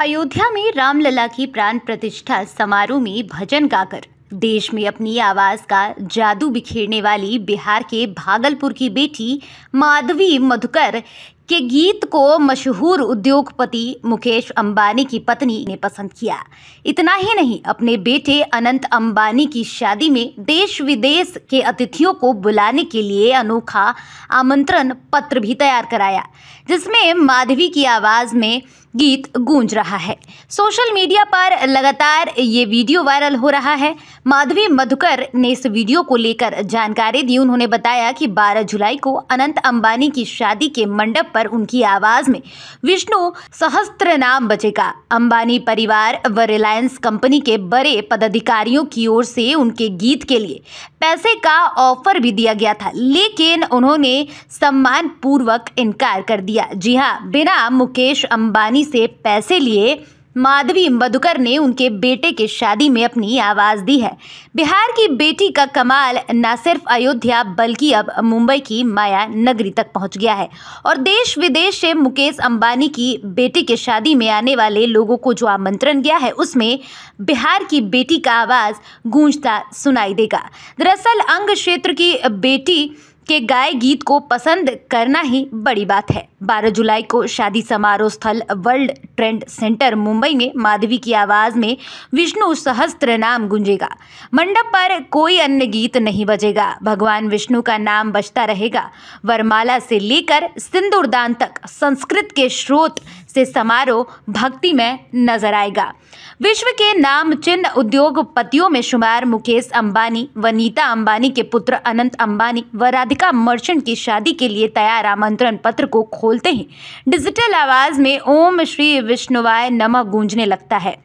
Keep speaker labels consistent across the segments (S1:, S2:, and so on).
S1: अयोध्या में रामलला की प्राण प्रतिष्ठा समारोह में भजन गाकर, देश में अपनी आवाज़ का जादू बिखेरने वाली बिहार के भागलपुर की बेटी माधवी मधुकर के गीत को मशहूर उद्योगपति मुकेश अंबानी की पत्नी ने पसंद किया। इतना ही नहीं, अपने बेटे अनंत अंबानी की शादी में देश विदेश के अतिथियों को बुलाने के लिए अनोखा आमंत्रण पत्र भी तैयार कराया, जिसमें माधवी की आवाज़ में गीत गूंज रहा है। सोशल मीडिया पर लगातार ये वीडियो वायरल हो रहा है। माधवी मधुकर ने इस वीडियो को लेकर जानकारी दी। उन्होंने बताया कि 12 जुलाई को अनंत अंबानी की शादी के मंडप उनकी आवाज़ में, विष्णु, सहस्त्र नाम बचेगा। अंबानी परिवार व रिलायंस कंपनी के बड़े पदाधिकारियों की ओर से उनके गीत के लिए पैसे का ऑफ़र भी दिया गया था, लेकिन उन्होंने सम्मान पूर्वक इनकार कर दिया। जी हाँ बिना मुकेश अंबानी से पैसे लिए माधवी मधुकर ने उनके बेटे के शादी में अपनी आवाज़ दी है। बिहार की बेटी का कमाल न सिर्फ़ अयोध्या बल्कि अब मुंबई की माया नगरी तक पहुँच गया है और देश विदेश से मुकेश अंबानी की बेटी के शादी में आने वाले लोगों को जो आमंत्रण गया है, उसमें बिहार की बेटी का आवाज़ गूंजता सुनाई देगा। दरअसल अंग क्षेत्र की बेटी के गाय गीत को पसंद करना ही बड़ी बात है। 12 जुलाई को शादी समारोह स्थल वर्ल्ड ट्रेंड सेंटर मुंबई में माधवी की आवाज़ में विष्णु सहस्त्र नाम गुंजेगा। मंडप पर कोई अन्य गीत नहीं बजेगा। भगवान विष्णु का नाम बजता रहेगा। वरमाला से लेकर सिंदूरदान तक संस्कृत के स्रोत से समारोह भक्ति में नज़र आएगा। विश्व के नाम चिन्ह उद्योगपतियों में शुमार मुकेश अंबानी व नीता अंबानी के पुत्र अनंत अंबानी व राधिका मर्चेंट की शादी के लिए तैयार आमंत्रण पत्र को खोलते ही डिजिटल आवाज़ में ओम श्री विष्णुवाय नमः गूंजने लगता है।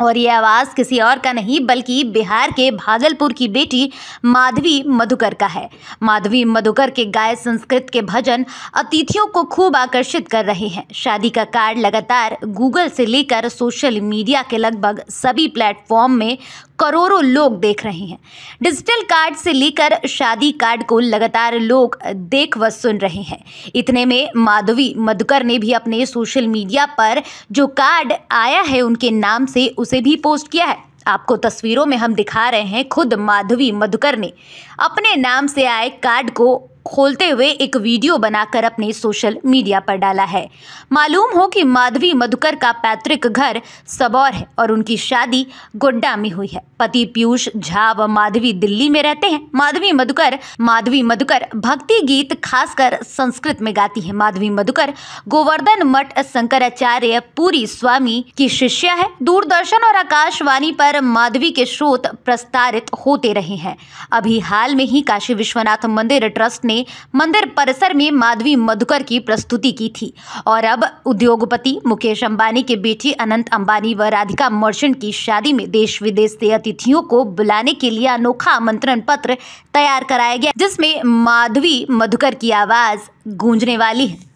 S1: और ये आवाज़ किसी और का नहीं, बल्कि बिहार के भागलपुर की बेटी माधवी मधुकर का है। माधवी मधुकर के गाय संस्कृत के भजन अतिथियों को खूब आकर्षित कर रहे हैं। शादी का कार्ड लगातार गूगल से लेकर सोशल मीडिया के लगभग सभी प्लेटफॉर्म में करोड़ों लोग देख रहे हैं। डिजिटल कार्ड से लेकर शादी कार्ड को लगातार लोग देख व सुन रहे हैं। इतने में माधवी मधुकर ने भी अपने सोशल मीडिया पर जो कार्ड आया है उनके नाम से उसे भी पोस्ट किया है। आपको तस्वीरों में हम दिखा रहे हैं खुद माधवी मधुकर ने। अपने नाम से आए कार्ड को खोलते हुए एक वीडियो बनाकर अपने सोशल मीडिया पर डाला है। मालूम हो कि माधवी मधुकर का पैतृक घर सबौर है और उनकी शादी गोड्डा में हुई है। पति पीयूष झा व माधवी दिल्ली में रहते हैं। माधवी मधुकर माधवी मधुकर भक्ति गीत खासकर संस्कृत में गाती है। माधवी मधुकर, गोवर्धन मठ शंकराचार्य पूरी स्वामी की शिष्या है। दूरदर्शन और आकाशवाणी पर माधवी के स्रोत प्रस्तारित होते रहे हैं। अभी हाल में ही काशी विश्वनाथ मंदिर ट्रस्ट ने मंदिर परिसर में माधवी मधुकर की प्रस्तुति की थी। और अब उद्योगपति मुकेश अंबानी के बेटी अनंत अंबानी व राधिका मर्चेंट की शादी में देश विदेश से अतिथियों को बुलाने के लिए अनोखा आमंत्रण पत्र तैयार कराया गया, जिसमें माधवी मधुकर की आवाज़ गूंजने वाली है।